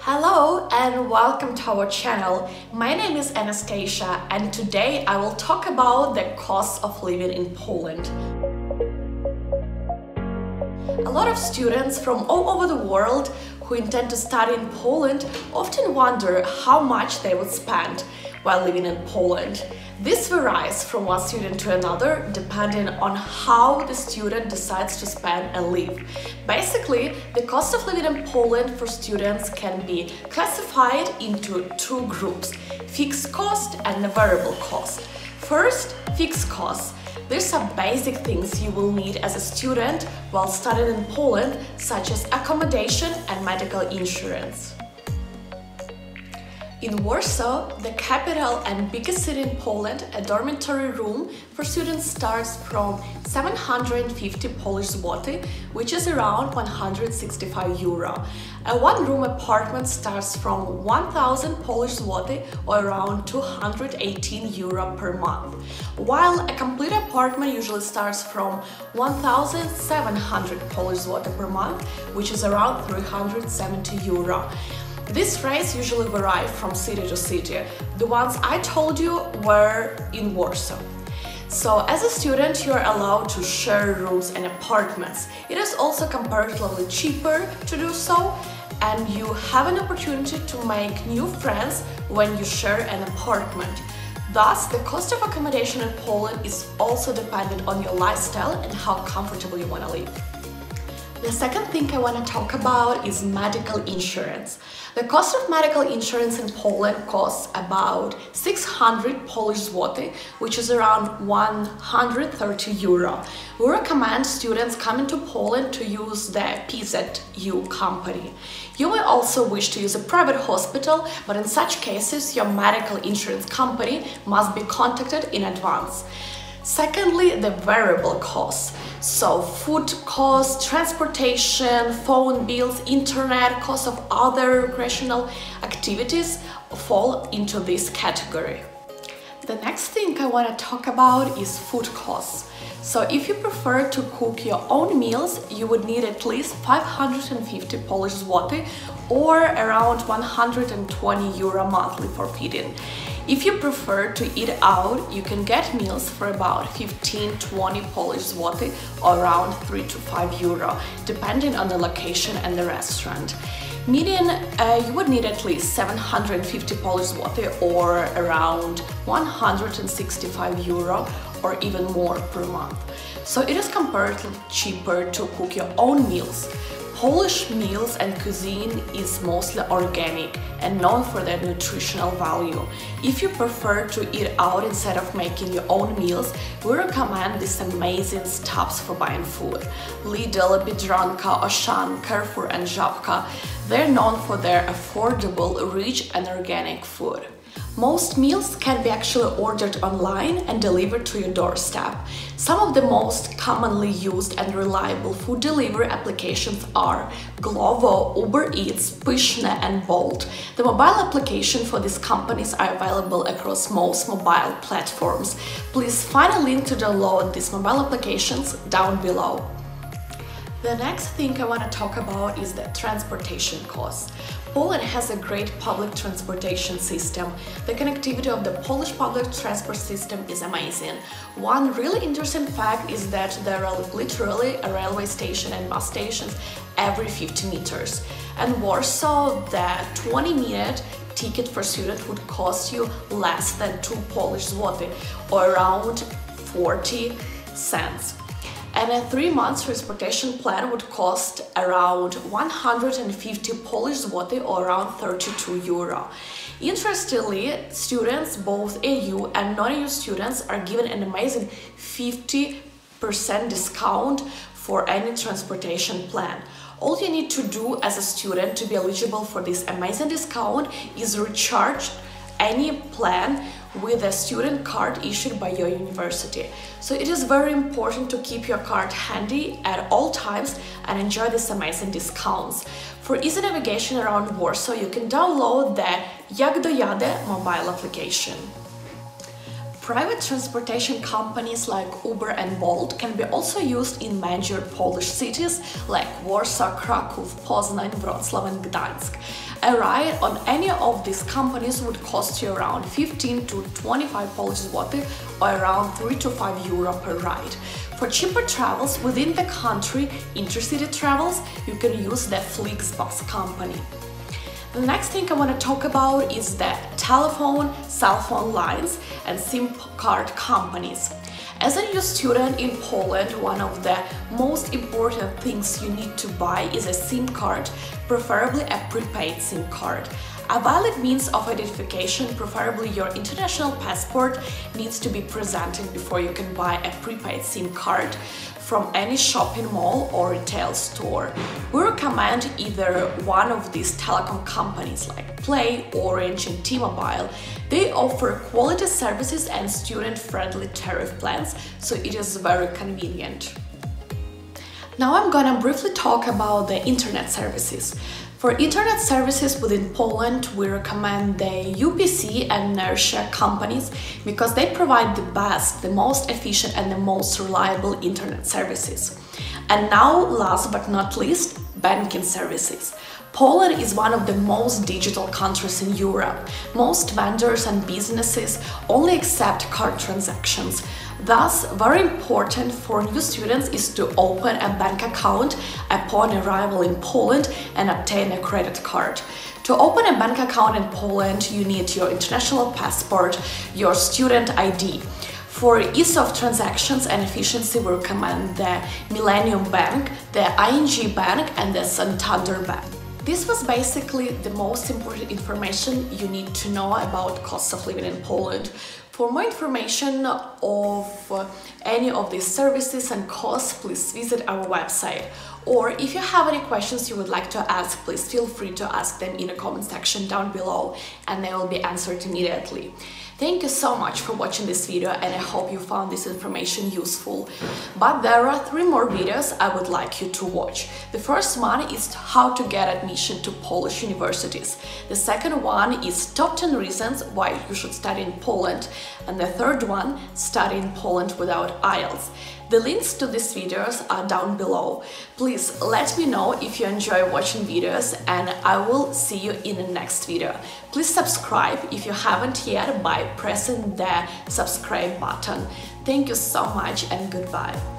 Hello and welcome to our channel. My name is Anastasia and today I will talk about the cost of living in Poland. A lot of students from all over the world who intend to study in Poland often wonder how much they would spend while living in Poland. This varies from one student to another depending on how the student decides to spend and live. Basically, the cost of living in Poland for students can be classified into two groups, fixed cost and variable cost. First, fixed costs. These are basic things you will need as a student while studying in Poland, such as accommodation and medical insurance. In Warsaw, the capital and biggest city in Poland, a dormitory room for students starts from 750 Polish zloty, which is around 165 euro. A one-room apartment starts from 1000 Polish zloty or around 218 euro per month, while a complete apartment usually starts from 1700 Polish zloty per month, which is around 370 euro. These rates usually vary from city to city. The ones I told you were in Warsaw. So as a student, you are allowed to share rooms and apartments. It is also comparatively cheaper to do so and you have an opportunity to make new friends when you share an apartment. Thus, the cost of accommodation in Poland is also dependent on your lifestyle and how comfortable you want to live. The second thing I want to talk about is medical insurance. The cost of medical insurance in Poland costs about 600 Polish zloty, which is around 130 euro. We recommend students coming to Poland to use the PZU company. You may also wish to use a private hospital, but in such cases your medical insurance company must be contacted in advance. Secondly, the variable costs. So food costs, transportation, phone bills, internet, costs of other recreational activities fall into this category. The next thing I want to talk about is food costs. So if you prefer to cook your own meals, you would need at least 550 Polish zloty or around 120 euro monthly for feeding. If you prefer to eat out, you can get meals for about 15-20 Polish zloty or around 3 to 5 euro, depending on the location and the restaurant. Meaning uh, you would need at least 750 Polish zloty or around 165 euro or even more per month. So it is comparatively cheaper to cook your own meals. Polish meals and cuisine is mostly organic and known for their nutritional value. If you prefer to eat out instead of making your own meals, we recommend these amazing stops for buying food. Lidl, Biedronka, Auchan, Carrefour and Żabka. They're known for their affordable, rich and organic food. Most meals can be actually ordered online and delivered to your doorstep. Some of the most commonly used and reliable food delivery applications are Glovo, Uber Eats, Pyszne and Bolt. The mobile application for these companies are available across most mobile platforms. Please find a link to download these mobile applications down below. The next thing I want to talk about is the transportation costs. Poland has a great public transportation system. The connectivity of the Polish public transport system is amazing. One really interesting fact is that there are literally a railway station and bus stations every 50 meters. And Warsaw, the 20-minute ticket for student would cost you less than 2 Polish zloty or around 40 cents and a three months transportation plan would cost around 150 Polish zloty or around 32 euro. Interestingly, students, both EU and non-EU students, are given an amazing 50% discount for any transportation plan. All you need to do as a student to be eligible for this amazing discount is recharge any plan with a student card issued by your university. So it is very important to keep your card handy at all times and enjoy these amazing discounts. For easy navigation around Warsaw, you can download the Jak Dojadę mobile application. Private transportation companies like Uber and Bolt can be also used in major Polish cities like Warsaw, Kraków, Poznań, Wrocław and Gdańsk. A ride on any of these companies would cost you around 15 to 25 Polish zloty or around 3 to 5 euro per ride. For cheaper travels within the country, intercity travels, you can use the Flixbus company. The next thing I want to talk about is the telephone, cell phone lines and SIM card companies. As a new student in Poland, one of the most important things you need to buy is a SIM card, preferably a prepaid SIM card. A valid means of identification, preferably your international passport, needs to be presented before you can buy a prepaid SIM card from any shopping mall or retail store. We recommend either one of these telecom companies like Play, Orange and T-Mobile. They offer quality services and student-friendly tariff plans, so it is very convenient. Now I'm gonna briefly talk about the internet services. For internet services within Poland, we recommend the UPC and Netia companies because they provide the best, the most efficient and the most reliable internet services. And now, last but not least, banking services. Poland is one of the most digital countries in Europe. Most vendors and businesses only accept card transactions. Thus, very important for new students is to open a bank account upon arrival in Poland and obtain a credit card. To open a bank account in Poland, you need your international passport, your student ID. For ease of transactions and efficiency, we recommend the Millennium Bank, the ING Bank and the Santander Bank. This was basically the most important information you need to know about cost of living in Poland. For more information of uh, any of these services and costs, please visit our website. Or if you have any questions you would like to ask, please feel free to ask them in the comment section down below and they will be answered immediately. Thank you so much for watching this video and I hope you found this information useful. But there are three more videos I would like you to watch. The first one is how to get admission to Polish universities. The second one is top 10 reasons why you should study in Poland. And the third one, study in Poland without IELTS. The links to these videos are down below. Please let me know if you enjoy watching videos and I will see you in the next video. Please subscribe if you haven't yet by pressing the subscribe button. Thank you so much and goodbye.